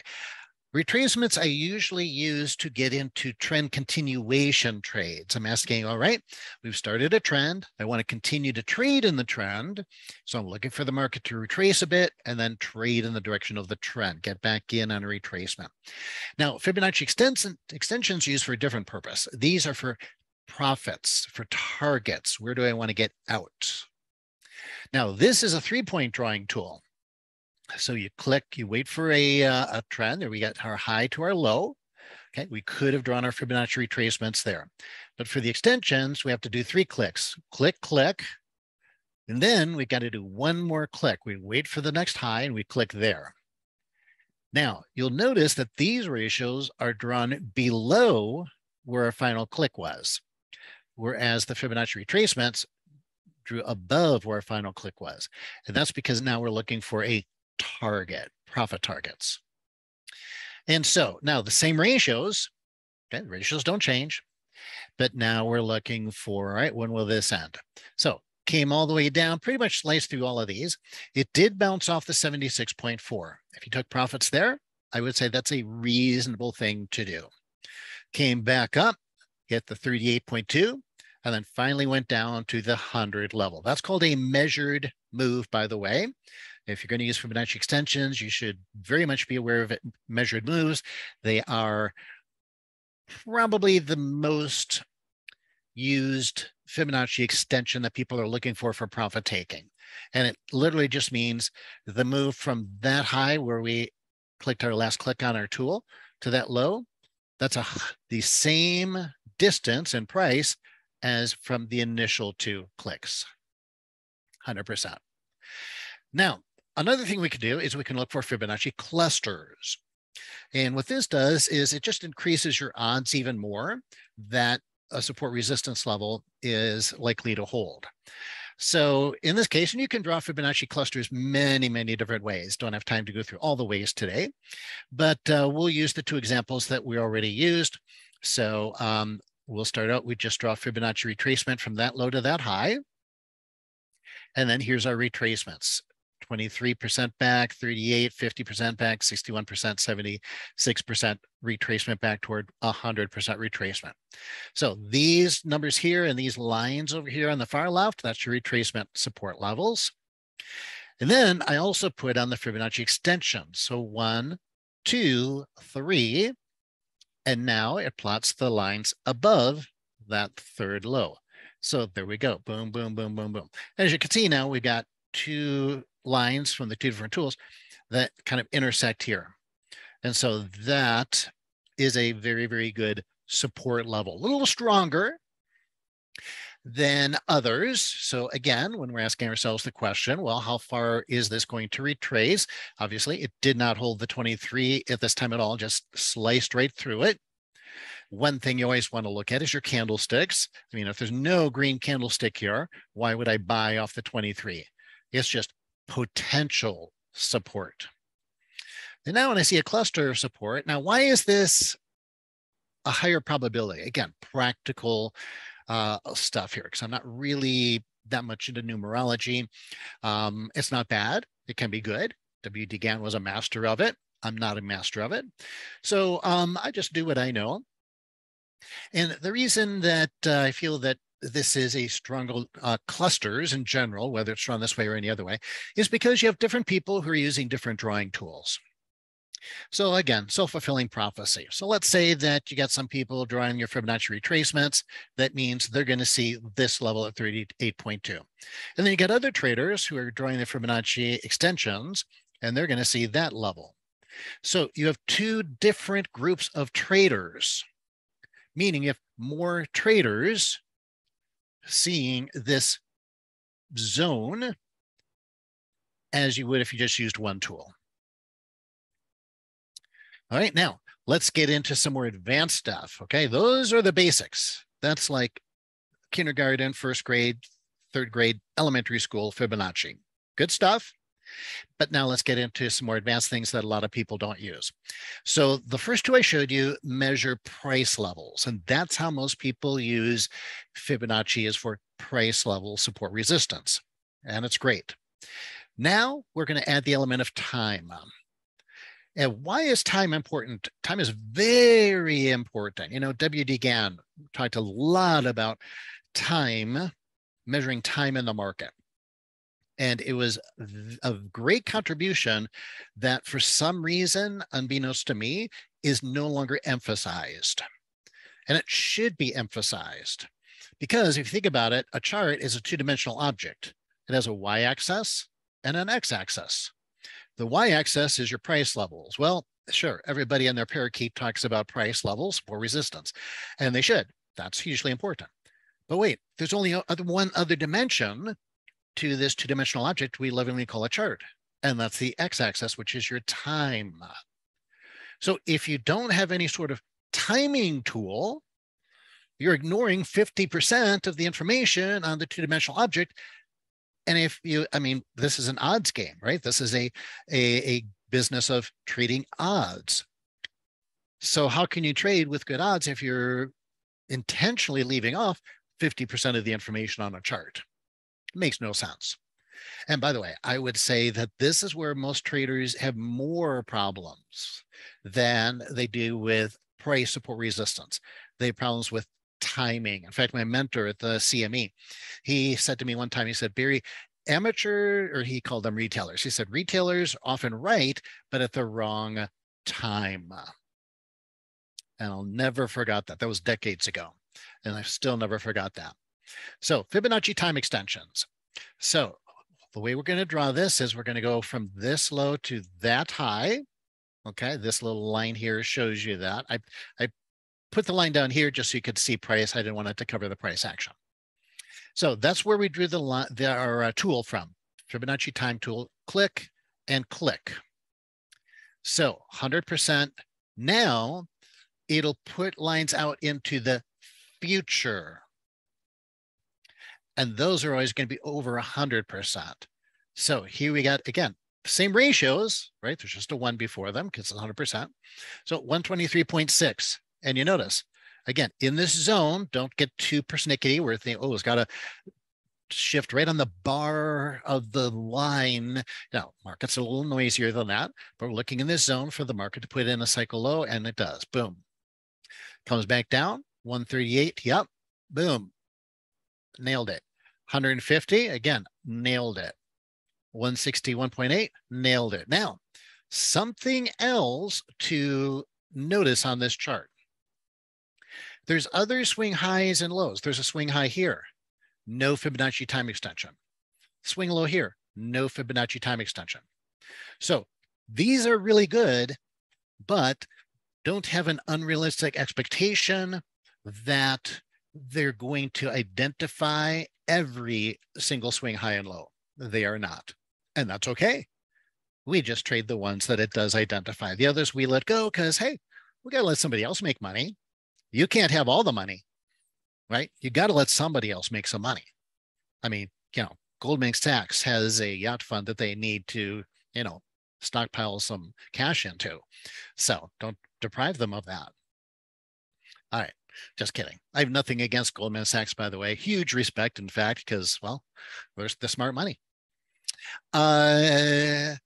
Retracements I usually use to get into trend continuation trades. I'm asking, all right, we've started a trend. I want to continue to trade in the trend. So I'm looking for the market to retrace a bit and then trade in the direction of the trend, get back in on a retracement. Now, Fibonacci extension, extensions used for a different purpose. These are for profits, for targets. Where do I want to get out? Now, this is a three-point drawing tool. So you click, you wait for a, uh, a trend, there we got our high to our low. Okay, we could have drawn our Fibonacci retracements there. But for the extensions, we have to do three clicks. Click, click, and then we got to do one more click. We wait for the next high and we click there. Now, you'll notice that these ratios are drawn below where our final click was, whereas the Fibonacci retracements drew above where our final click was. And that's because now we're looking for a target, profit targets. And so now the same ratios, okay, the ratios don't change, but now we're looking for, all right, when will this end? So came all the way down, pretty much sliced through all of these. It did bounce off the 76.4. If you took profits there, I would say that's a reasonable thing to do. Came back up, hit the 38.2. and then finally went down to the 100 level. That's called a measured move, by the way. If you're going to use Fibonacci extensions, you should very much be aware of it, measured moves. They are probably the most used Fibonacci extension that people are looking for for profit taking. And it literally just means the move from that high where we clicked our last click on our tool to that low. That's a the same distance and price as from the initial two clicks. 100%. Now, another thing we can do is we can look for Fibonacci clusters. And what this does is it just increases your odds even more that a support resistance level is likely to hold. So in this case, and you can draw Fibonacci clusters many, many different ways. Don't have time to go through all the ways today, but uh, we'll use the two examples that we already used. So um, we'll start out, we just draw Fibonacci retracement from that low to that high. And then here's our retracements. 23% back, 38, 50% back, 61%, 76% retracement back toward 100% retracement. So these numbers here and these lines over here on the far left, that's your retracement support levels. And then I also put on the Fibonacci extension. So one, two, three, and now it plots the lines above that third low. So there we go. Boom, boom, boom, boom, boom. As you can see now, we've got two lines from the two different tools that kind of intersect here. And so that is a very, very good support level, a little stronger than others. So again, when we're asking ourselves the question, well, how far is this going to retrace? Obviously, it did not hold the 23 at this time at all, just sliced right through it. One thing you always want to look at is your candlesticks. I mean, if there's no green candlestick here, why would I buy off the 23? It's just potential support. And now when I see a cluster of support, now why is this a higher probability? Again, practical uh, stuff here, because I'm not really that much into numerology. Um, it's not bad. It can be good. W.D. Gann was a master of it. I'm not a master of it. So um, I just do what I know. And the reason that uh, I feel that this is a stronger uh, clusters in general, whether it's run this way or any other way, is because you have different people who are using different drawing tools. So again, self-fulfilling prophecy. So let's say that you got some people drawing your Fibonacci retracements. That means they're going to see this level at 38.2. And then you got other traders who are drawing the Fibonacci extensions, and they're going to see that level. So you have two different groups of traders, meaning if more traders seeing this zone as you would if you just used one tool. All right, now let's get into some more advanced stuff. Okay, those are the basics. That's like kindergarten, first grade, third grade, elementary school Fibonacci. Good stuff. But now let's get into some more advanced things that a lot of people don't use. So the first two I showed you measure price levels, and that's how most people use Fibonacci is for price level support resistance. And it's great. Now we're going to add the element of time. And why is time important? Time is very important. You know, W.D. Gann talked a lot about time, measuring time in the market. And it was a great contribution that, for some reason, unbeknownst to me, is no longer emphasized. And it should be emphasized because if you think about it, a chart is a two dimensional object. It has a y axis and an x axis. The y axis is your price levels. Well, sure, everybody in their parakeet talks about price levels for resistance, and they should. That's hugely important. But wait, there's only one other dimension to this two-dimensional object we lovingly call a chart. And that's the x-axis, which is your time. So if you don't have any sort of timing tool, you're ignoring 50% of the information on the two-dimensional object. And if you, I mean, this is an odds game, right? This is a, a, a business of trading odds. So how can you trade with good odds if you're intentionally leaving off 50% of the information on a chart? makes no sense. And by the way, I would say that this is where most traders have more problems than they do with price support resistance. They have problems with timing. In fact, my mentor at the CME, he said to me one time, he said, Barry, amateur, or he called them retailers. He said, retailers often right, but at the wrong time. And I'll never forgot that. That was decades ago. And I still never forgot that. So Fibonacci time extensions. So the way we're going to draw this is we're going to go from this low to that high. Okay, this little line here shows you that. I, I put the line down here just so you could see price. I didn't want it to cover the price action. So that's where we drew the, line, the our uh, tool from. Fibonacci time tool, click and click. So 100% now it'll put lines out into the future. And those are always going to be over 100%. So here we got, again, same ratios, right? There's just a one before them because it's 100%. So 123.6. And you notice, again, in this zone, don't get too persnickety where think, oh, it's got to shift right on the bar of the line. Now, market's a little noisier than that, but we're looking in this zone for the market to put in a cycle low, and it does. Boom. Comes back down, 138. Yep. Boom. Nailed it. 150. Again, nailed it. 161.8. Nailed it. Now, something else to notice on this chart. There's other swing highs and lows. There's a swing high here, no Fibonacci time extension. Swing low here, no Fibonacci time extension. So these are really good, but don't have an unrealistic expectation that they're going to identify every single swing high and low. They are not. And that's okay. We just trade the ones that it does identify. The others we let go because, hey, we got to let somebody else make money. You can't have all the money, right? You got to let somebody else make some money. I mean, you know, Goldman Sachs has a yacht fund that they need to, you know, stockpile some cash into. So don't deprive them of that. All right. Just kidding. I have nothing against Goldman Sachs, by the way. Huge respect, in fact, because, well, there's the smart money. Uh,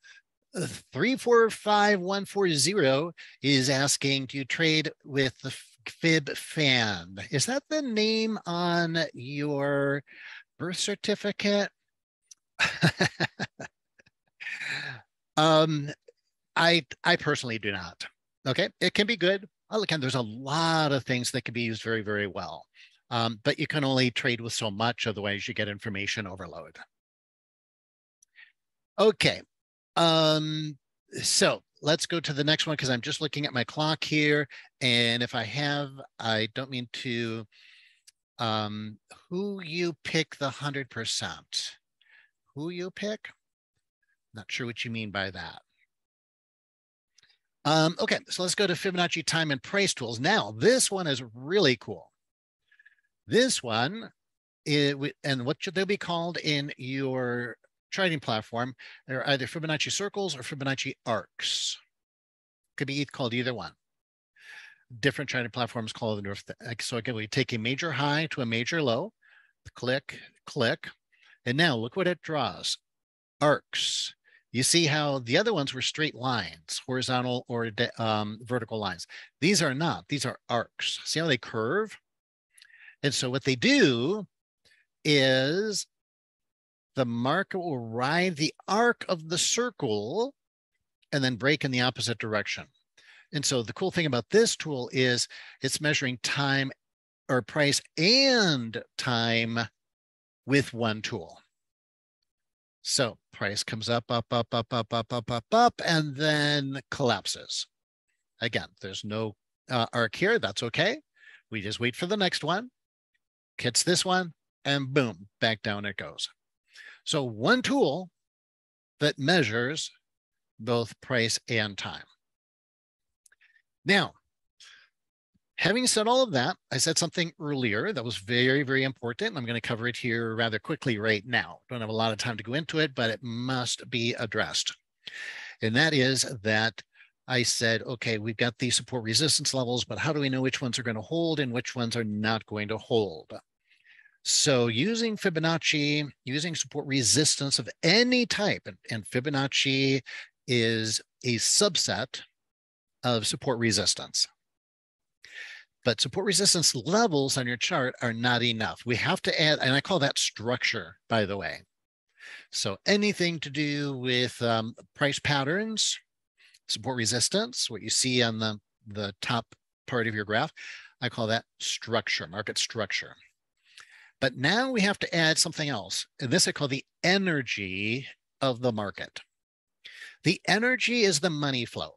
345140 is asking, do you trade with the Fib Fan? Is that the name on your birth certificate? um, I I personally do not. Okay, it can be good. Again, there's a lot of things that can be used very, very well. Um, but you can only trade with so much, otherwise you get information overload. Okay, um, so let's go to the next one because I'm just looking at my clock here. And if I have, I don't mean to, um, who you pick the 100%. Who you pick? Not sure what you mean by that. Um, okay, so let's go to Fibonacci time and price tools. Now, this one is really cool. This one, it, and what should they be called in your trading platform? They're either Fibonacci circles or Fibonacci arcs. Could be called either one. Different trading platforms call it. The North. So again, we take a major high to a major low, click, click, and now look what it draws. Arcs. You see how the other ones were straight lines, horizontal or um, vertical lines. These are not, these are arcs. See how they curve? And so what they do is the marker will ride the arc of the circle and then break in the opposite direction. And so the cool thing about this tool is it's measuring time or price and time with one tool. So price comes up, up, up, up, up, up, up, up, up, and then collapses. Again, there's no uh, arc here. That's okay. We just wait for the next one, hits this one, and boom, back down it goes. So one tool that measures both price and time. Now, Having said all of that, I said something earlier that was very, very important. I'm going to cover it here rather quickly right now. Don't have a lot of time to go into it, but it must be addressed. And that is that I said, okay, we've got these support resistance levels, but how do we know which ones are going to hold and which ones are not going to hold? So using Fibonacci, using support resistance of any type, and, and Fibonacci is a subset of support resistance. but support resistance levels on your chart are not enough. We have to add, and I call that structure, by the way. So anything to do with um, price patterns, support resistance, what you see on the, the top part of your graph, I call that structure, market structure. But now we have to add something else. And this I call the energy of the market. The energy is the money flow,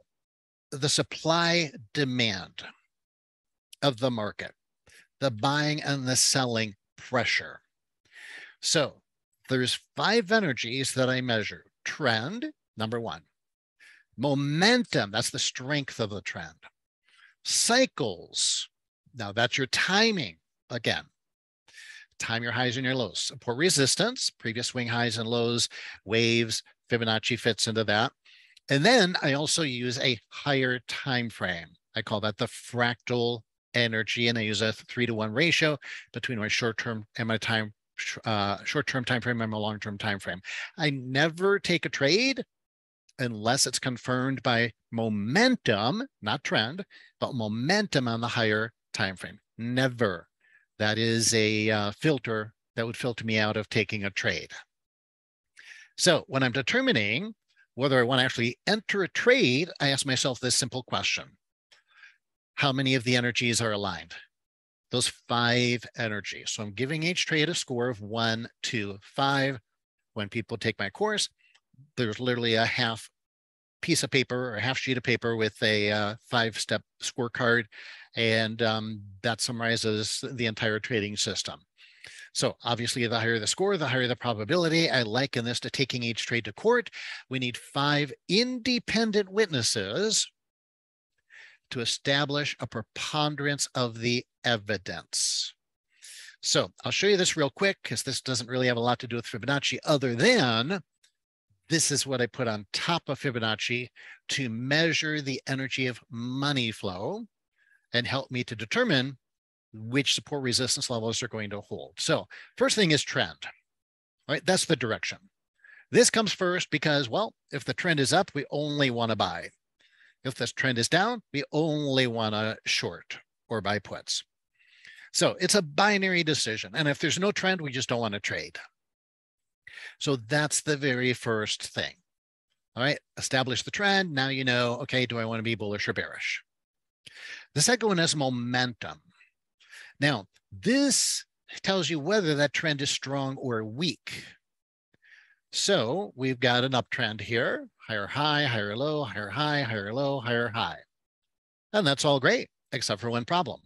the supply demand of the market, the buying and the selling pressure. So there's five energies that I measure. Trend, number one. Momentum, that's the strength of the trend. Cycles, now that's your timing again. Time your highs and your lows. Support resistance, previous swing highs and lows, waves, Fibonacci fits into that. And then I also use a higher time frame. I call that the fractal energy, and I use a three to one ratio between my short term and my time uh, short term time frame and my long term time frame. I never take a trade unless it's confirmed by momentum, not trend, but momentum on the higher time frame. Never. That is a uh, filter that would filter me out of taking a trade. So when I'm determining whether I want to actually enter a trade, I ask myself this simple question. How many of the energies are aligned? Those five energies. So I'm giving each trade a score of one, two, five. When people take my course, there's literally a half piece of paper or a half sheet of paper with a uh, five step scorecard. And um, that summarizes the entire trading system. So obviously, the higher the score, the higher the probability. I liken this to taking each trade to court. We need five independent witnesses to establish a preponderance of the evidence. So I'll show you this real quick because this doesn't really have a lot to do with Fibonacci other than this is what I put on top of Fibonacci to measure the energy of money flow and help me to determine which support resistance levels are going to hold. So first thing is trend, right? That's the direction. This comes first because, well, if the trend is up, we only want to buy. If this trend is down, we only want to short or buy puts. So it's a binary decision. And if there's no trend, we just don't want to trade. So that's the very first thing. All right, establish the trend. Now you know, okay, do I want to be bullish or bearish? The second one is momentum. Now, this tells you whether that trend is strong or weak. So we've got an uptrend here, higher high, higher low, higher high, higher low, higher high. And that's all great, except for one problem.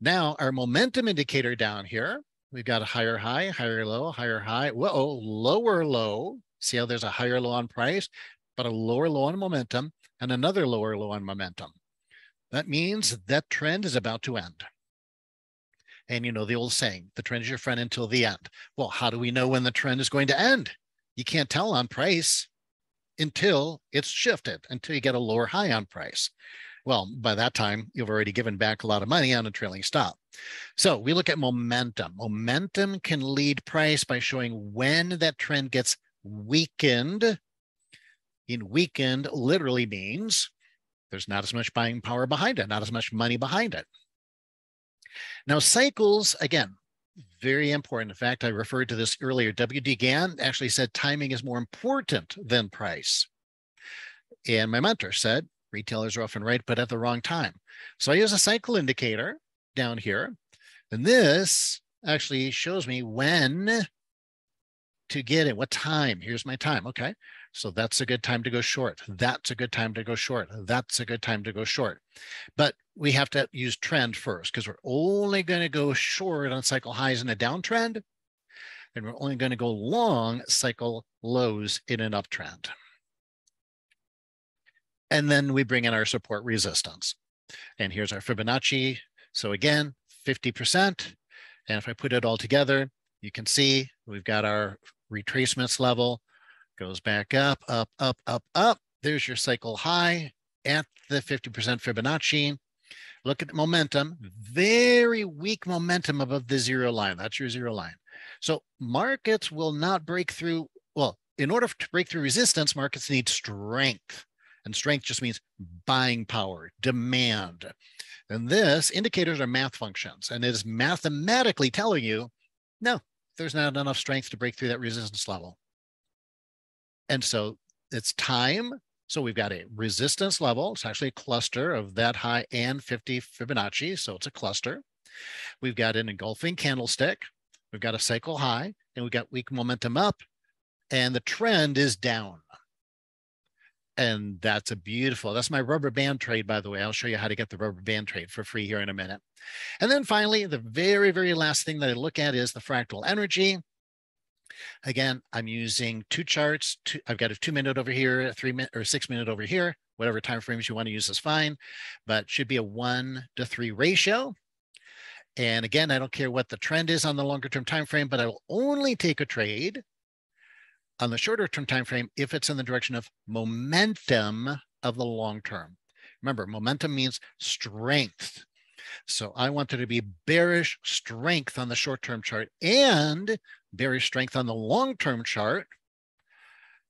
Now our momentum indicator down here, we've got a higher high, higher low, higher high, whoa, lower low. See how there's a higher low on price, but a lower low on momentum and another lower low on momentum. That means that trend is about to end. And you know the old saying, the trend is your friend until the end. Well, how do we know when the trend is going to end? You can't tell on price until it's shifted, until you get a lower high on price. Well, by that time, you've already given back a lot of money on a trailing stop. So we look at momentum. Momentum can lead price by showing when that trend gets weakened. In weakened literally means there's not as much buying power behind it, not as much money behind it. Now, cycles, again, very important. In fact, I referred to this earlier. W.D. Gann actually said timing is more important than price. And my mentor said retailers are often right, but at the wrong time. So I use a cycle indicator down here. And this actually shows me when to get it, what time. Here's my time. Okay. So that's a good time to go short. That's a good time to go short. That's a good time to go short. But we have to use trend first because we're only going to go short on cycle highs in a downtrend. And we're only going to go long cycle lows in an uptrend. And then we bring in our support resistance. And here's our Fibonacci. So again, 50%. And if I put it all together, you can see we've got our retracements level goes back up, up, up, up, up. There's your cycle high at the 50% Fibonacci. Look at the momentum, very weak momentum above the zero line. That's your zero line. So markets will not break through. Well, in order to break through resistance, markets need strength. And strength just means buying power, demand. And this indicators are math functions and it is mathematically telling you, no, there's not enough strength to break through that resistance level. And so it's time. So we've got a resistance level. It's actually a cluster of that high and 50 Fibonacci. So it's a cluster. We've got an engulfing candlestick. We've got a cycle high and we've got weak momentum up and the trend is down. And that's a beautiful, that's my rubber band trade, by the way. I'll show you how to get the rubber band trade for free here in a minute. And then finally, the very, very last thing that I look at is the fractal energy. Again, I'm using two charts. Two, I've got a two minute over here, a three minute or six minute over here, whatever time frames you want to use is fine, but should be a one to three ratio. And again, I don't care what the trend is on the longer term time frame, but I will only take a trade on the shorter term time frame if it's in the direction of momentum of the long term. Remember, momentum means strength. So I want there to be bearish strength on the short term chart and bearish strength on the long term chart.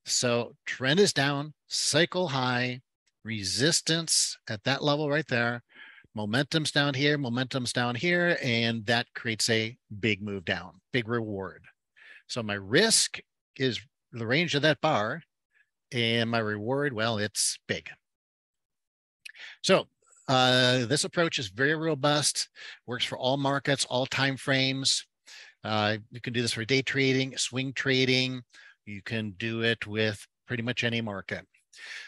So trend is down, cycle high, resistance at that level right there. Momentum's down here, momentum's down here, and that creates a big move down, big reward. So my risk is the range of that bar and my reward, well, it's big. So uh, this approach is very robust, works for all markets, all time frames. Uh, you can do this for day trading, swing trading. You can do it with pretty much any market.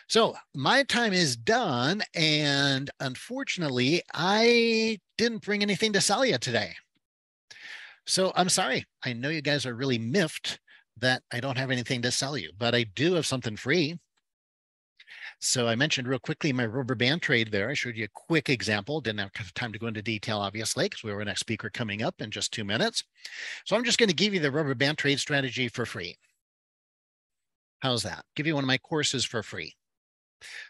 So my time is done. And unfortunately, I didn't bring anything to sell you today. So I'm sorry. I know you guys are really miffed that I don't have anything to sell you, but I do have something free. So I mentioned real quickly my rubber band trade there. I showed you a quick example. Didn't have time to go into detail, obviously, because we have our next speaker coming up in just two minutes. So I'm just going to give you the rubber band trade strategy for free. How's that? Give you one of my courses for free.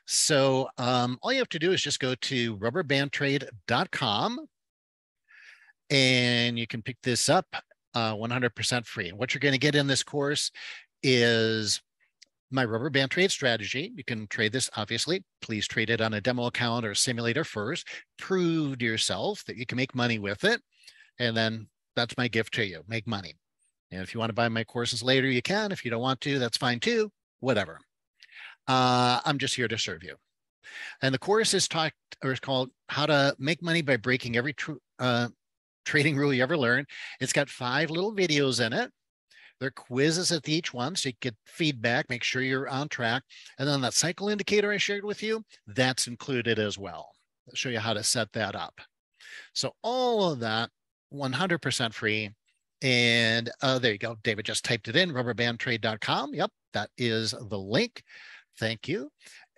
So um, all you have to do is just go to rubberbandtrade.com and you can pick this up uh, 100% free. And what you're going to get in this course is my rubber band trade strategy. You can trade this, obviously. Please trade it on a demo account or simulator first. Prove to yourself that you can make money with it. And then that's my gift to you make money. And if you want to buy my courses later, you can. If you don't want to, that's fine too. Whatever. Uh, I'm just here to serve you. And the course is talked or is called How to Make Money by Breaking Every True uh, Trading Rule You Ever Learned. It's got five little videos in it. There are quizzes at each one, so you get feedback, make sure you're on track. And then that cycle indicator I shared with you, that's included as well. I'll show you how to set that up. So all of that 100% free. And uh, there you go. David just typed it in, rubberbandtrade.com. Yep, that is the link. Thank you.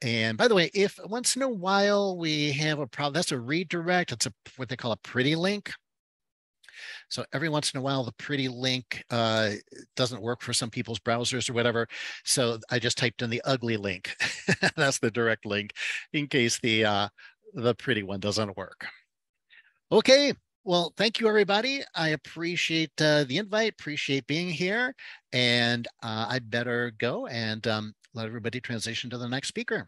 And by the way, if once in a while we have a problem, that's a redirect. It's a what they call a pretty link. So every once in a while, the pretty link uh, doesn't work for some people's browsers or whatever. So I just typed in the ugly link. That's the direct link in case the uh, the pretty one doesn't work. Okay, well, thank you, everybody. I appreciate uh, the invite, appreciate being here, and uh, I'd better go and um, let everybody transition to the next speaker.